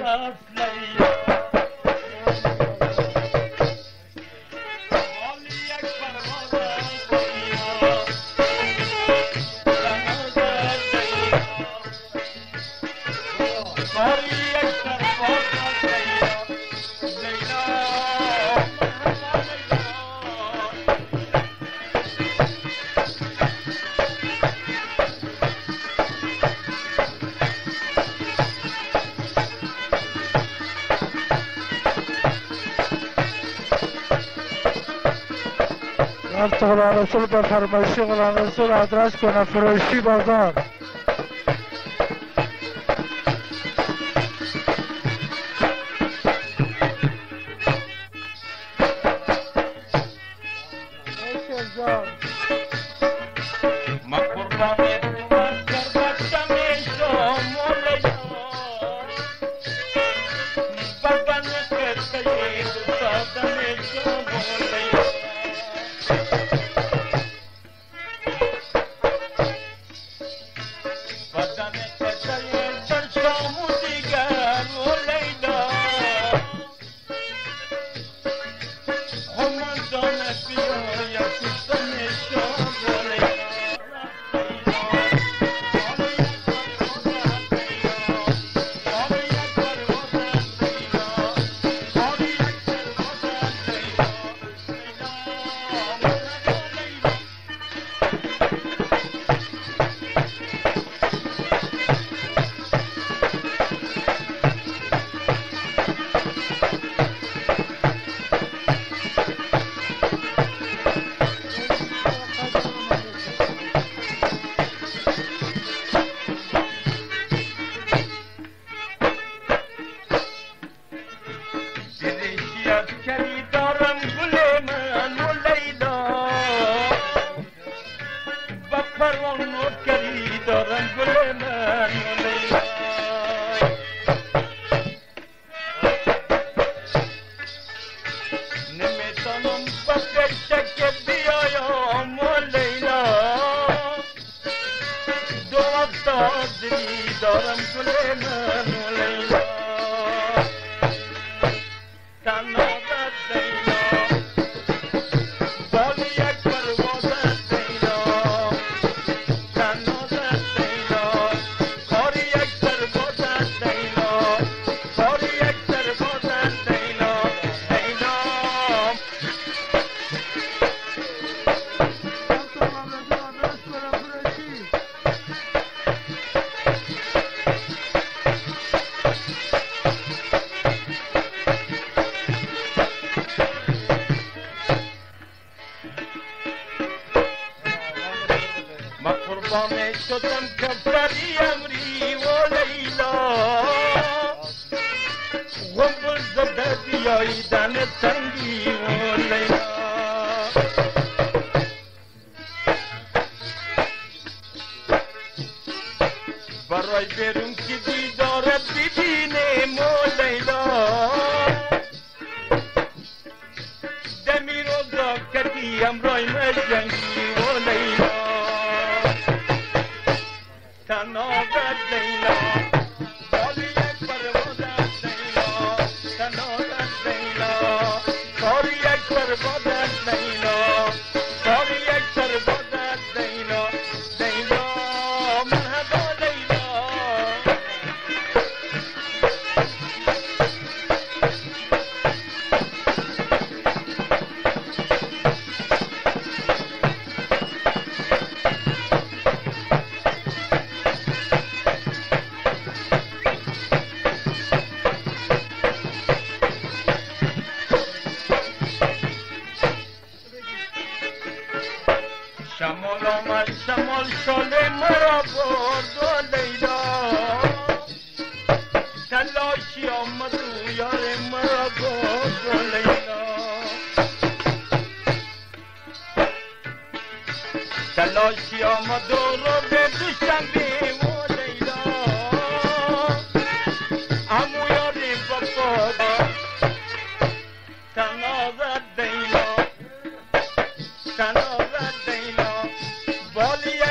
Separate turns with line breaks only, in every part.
love, love.
غلام رسول با فرمایش غلام رسول آدرس کنم فروشی بازار.
Sorry, I. Lošio Maduro Bedušan bi volejno A mu jori popoda Tanova dejno Tanova dejno Voli je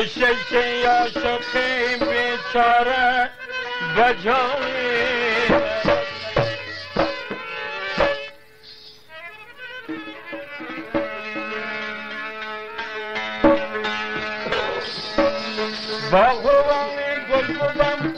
کشش یا شخی بیچاره بجای باغوام گل بودم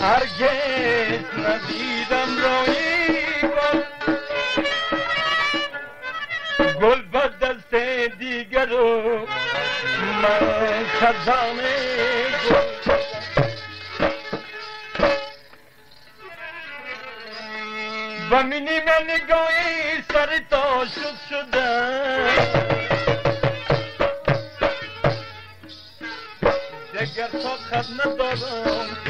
هرگز ندیدم رویی. شرني ۾ گئي سر تو شد جڳهه ڀڳوان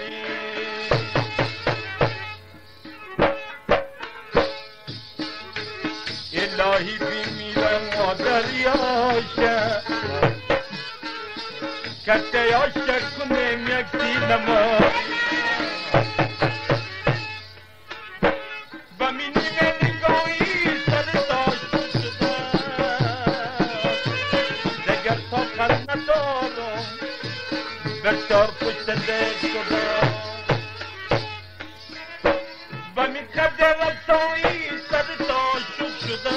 कटे कलोई सदो शुक्रग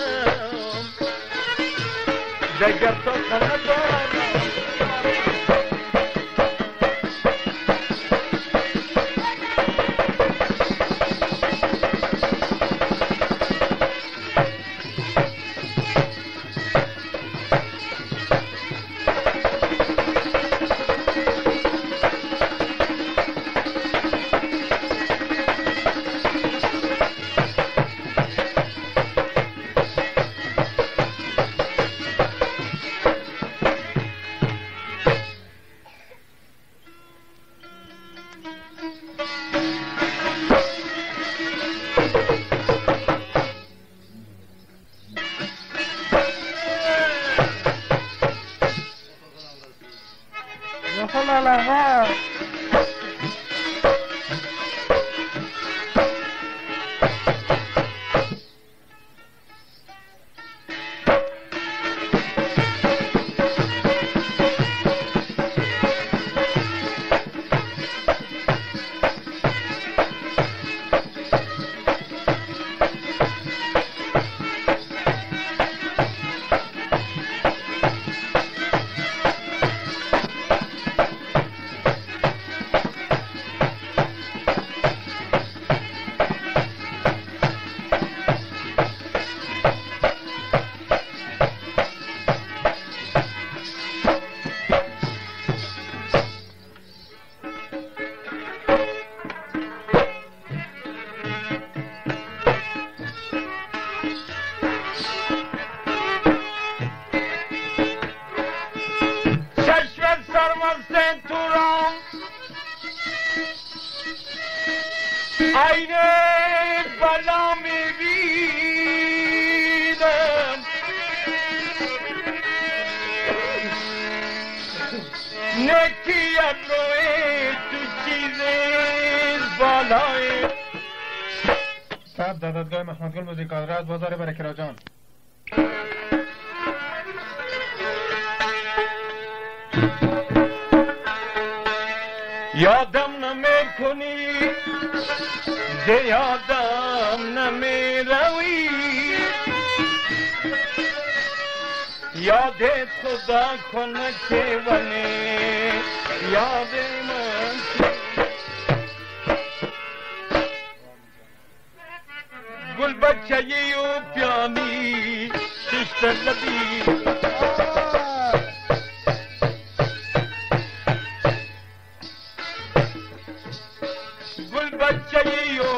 گل بچه و پیانی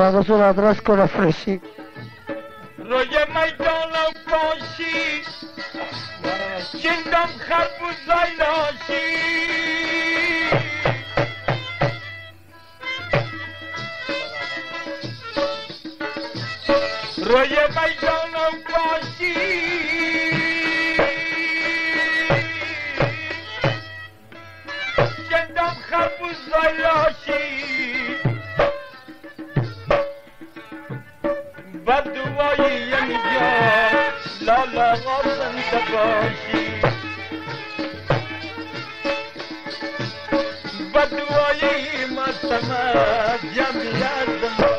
اخلاقشون آدرس کنه فرشی
روی می‌دانم باشی. چندم خربوزای ناشی. روی می‌دانم باشی. چندم خربوزای ناشی. بدوایی مستمد جمعیت باشی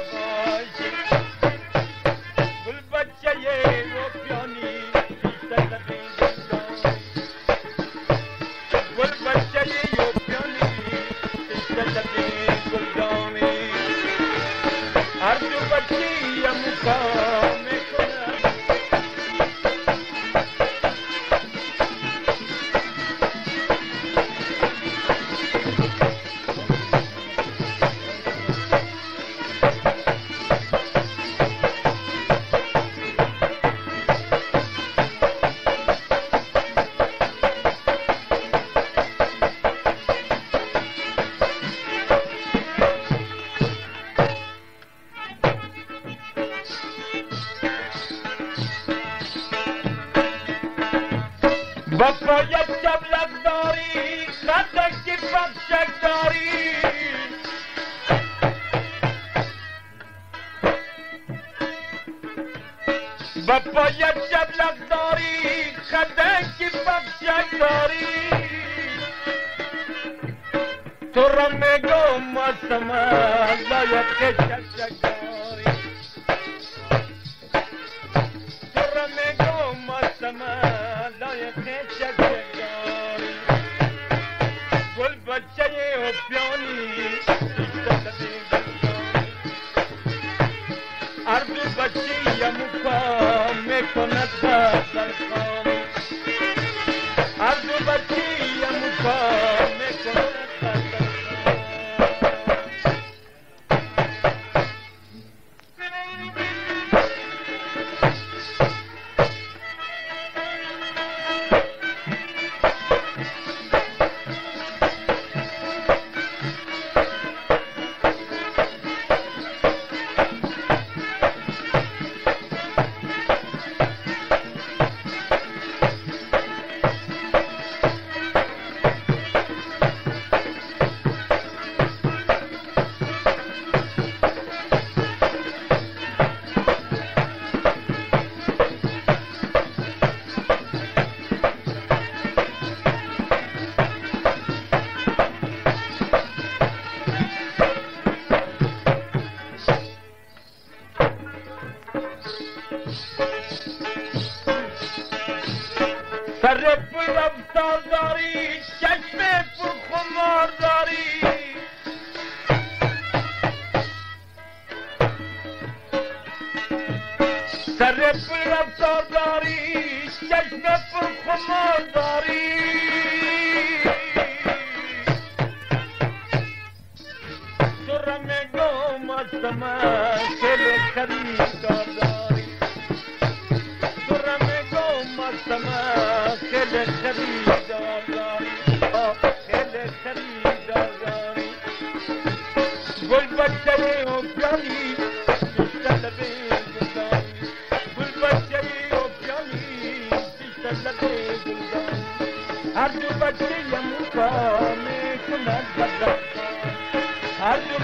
پوناتھ سڑک अगपते जंपा अगी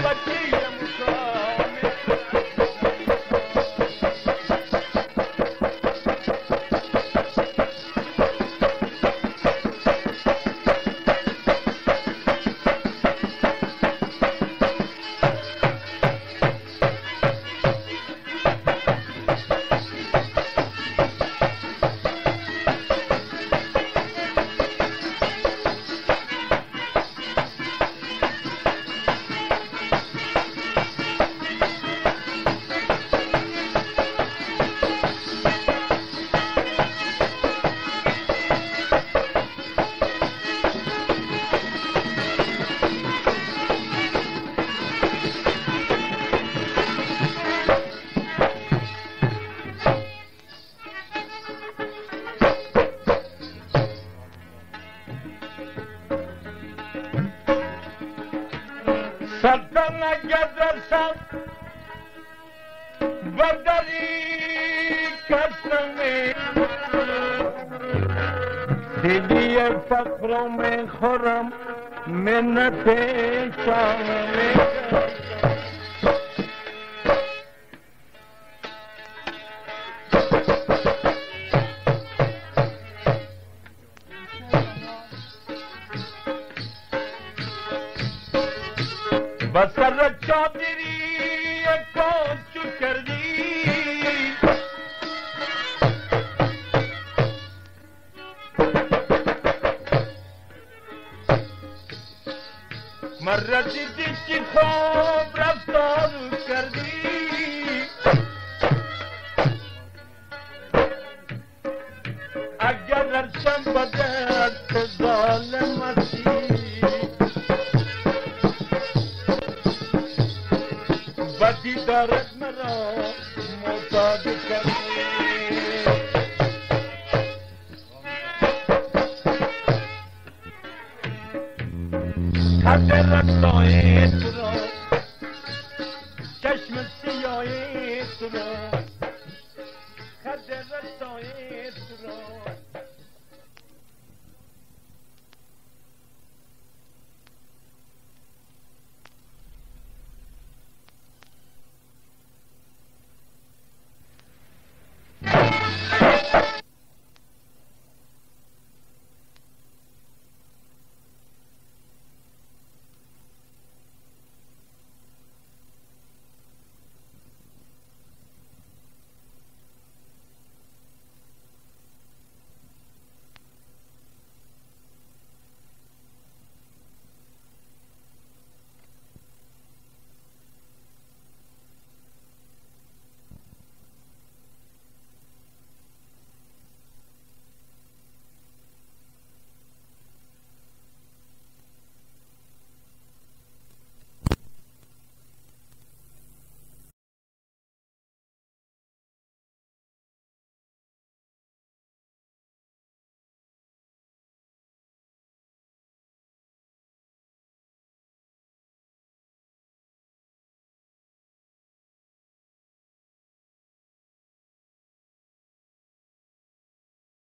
बदली कृष्ण में। दीदी पक्रो में ख़रम महिनते Oh,